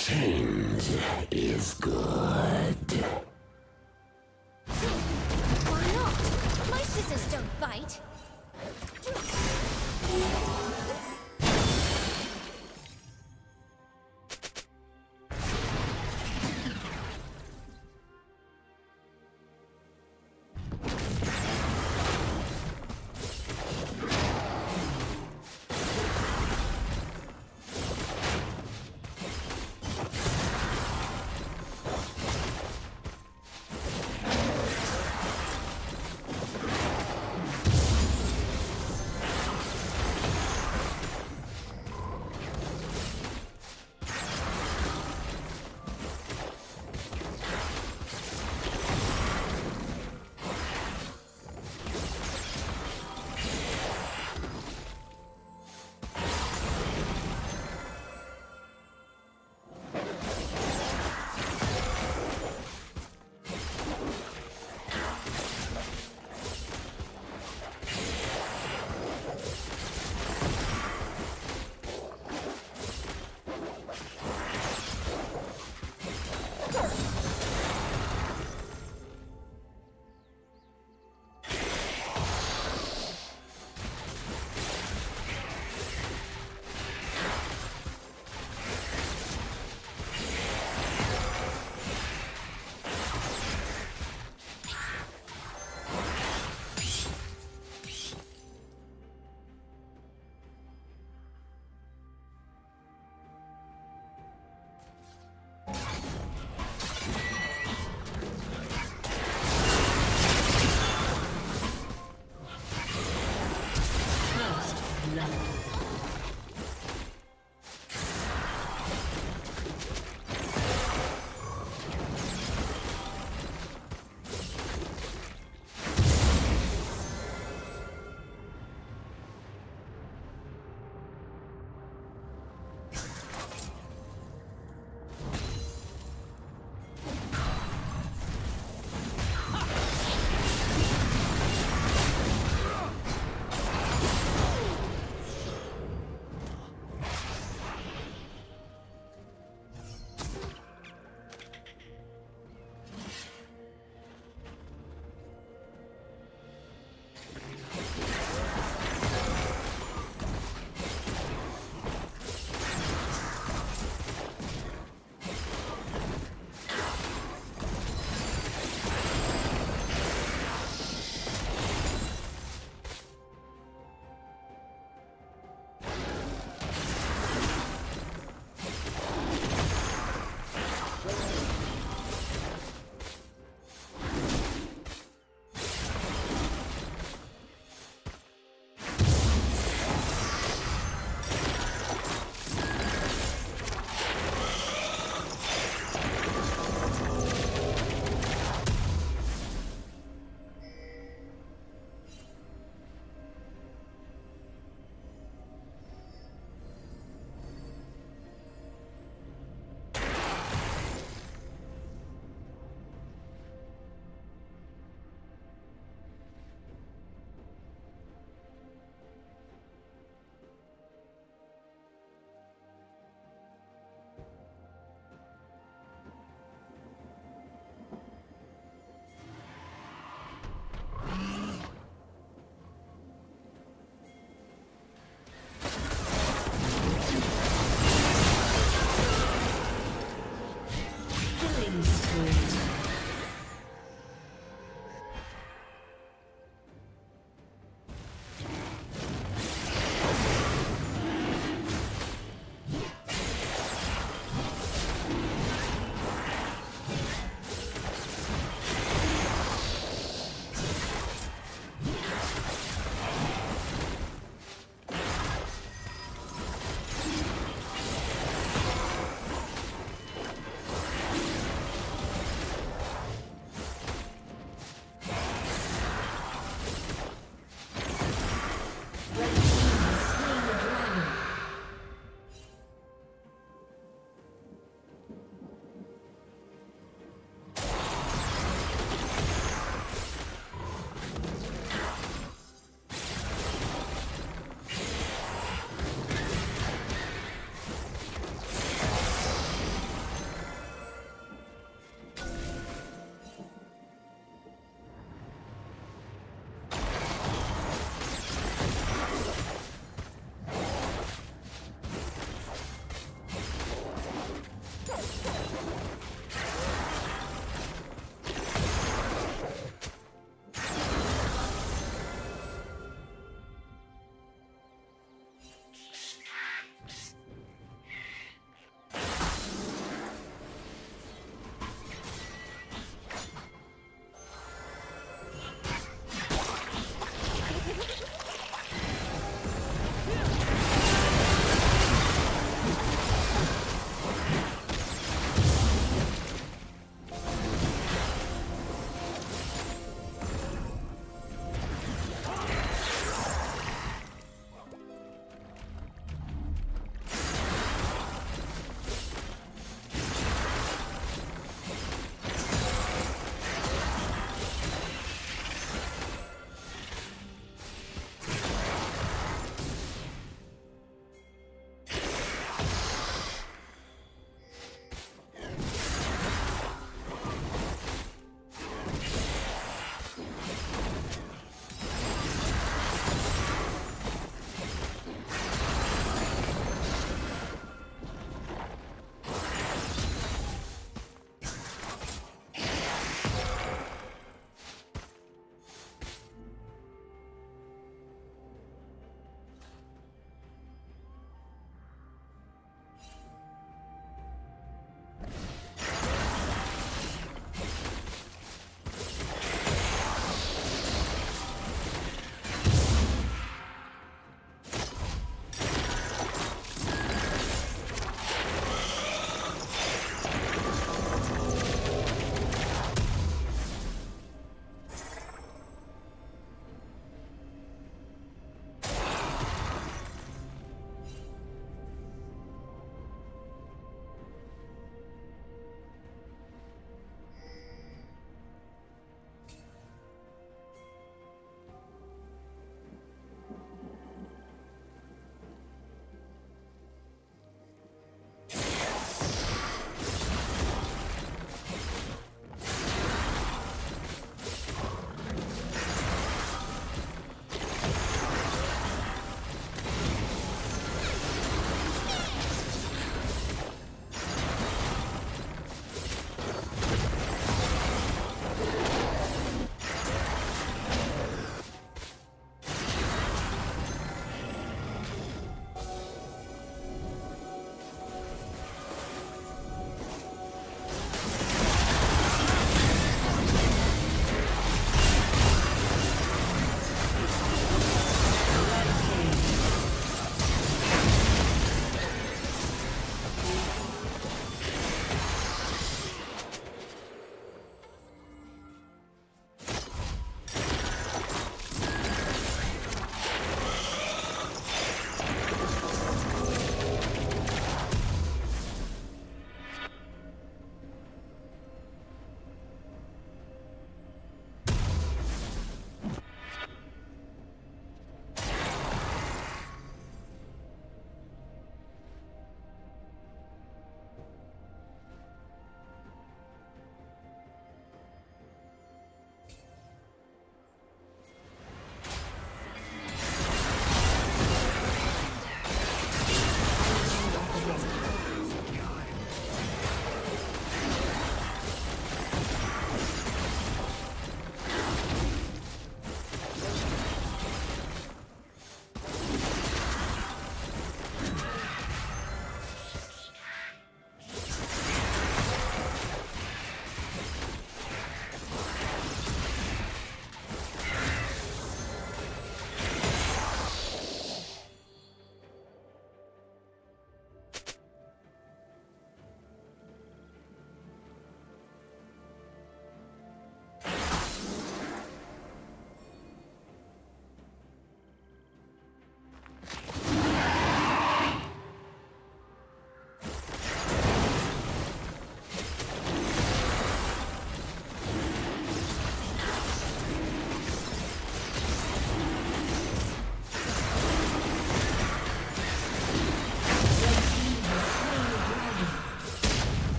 Change is good. Why not? My scissors don't bite.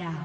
Down.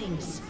Killing spree.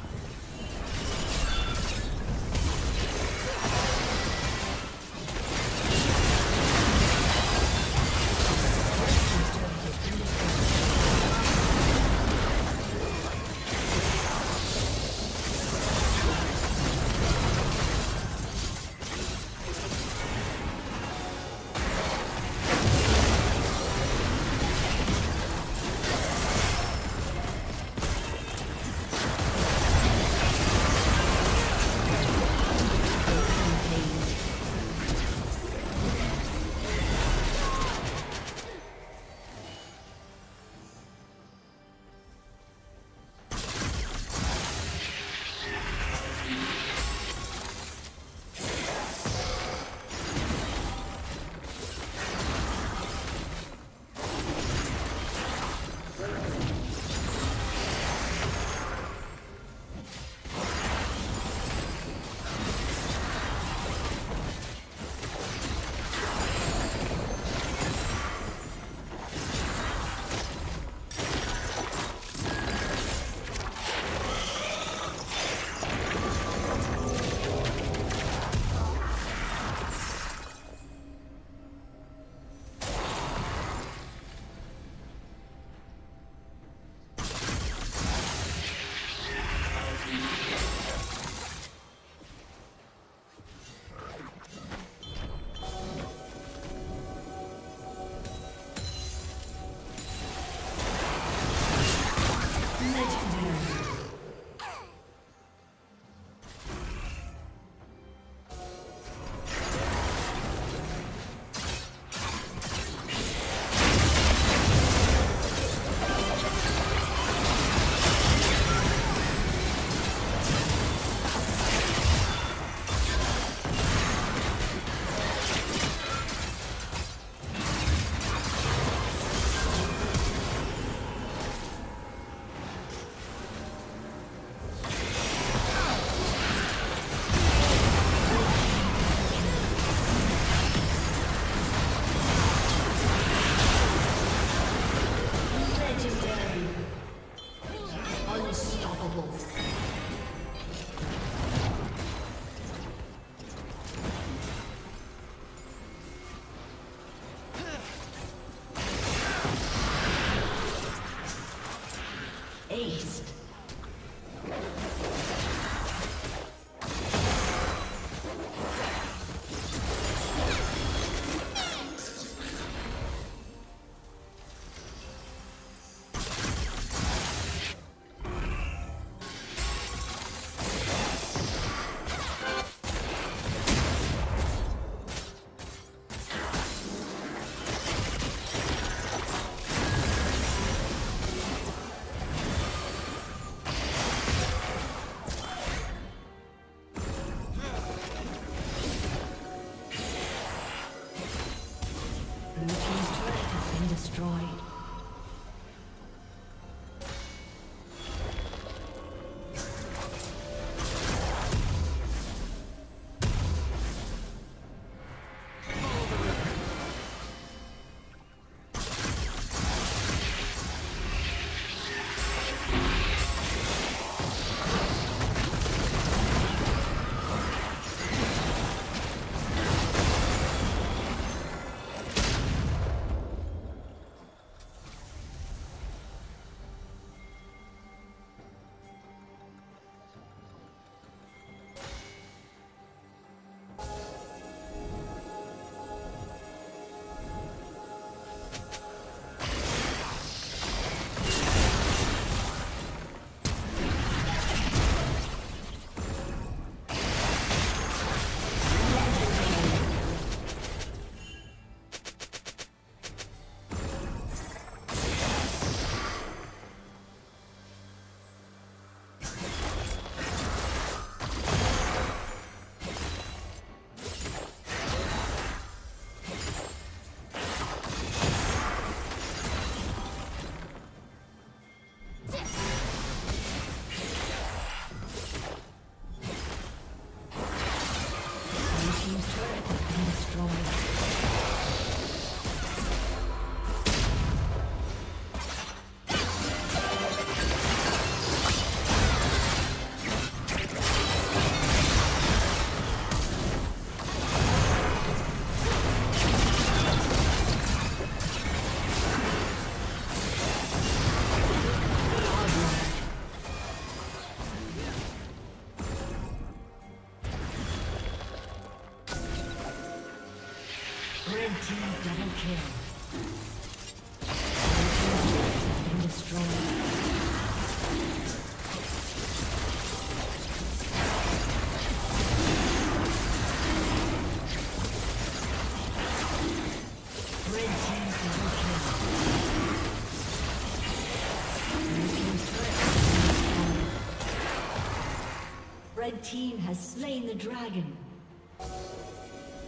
Team has slain the dragon.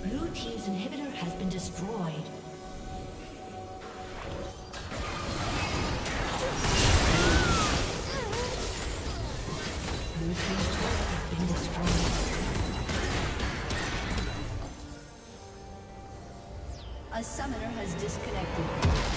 Blue team's inhibitor has been destroyed. Blue team's turret has been destroyed. A summoner has disconnected.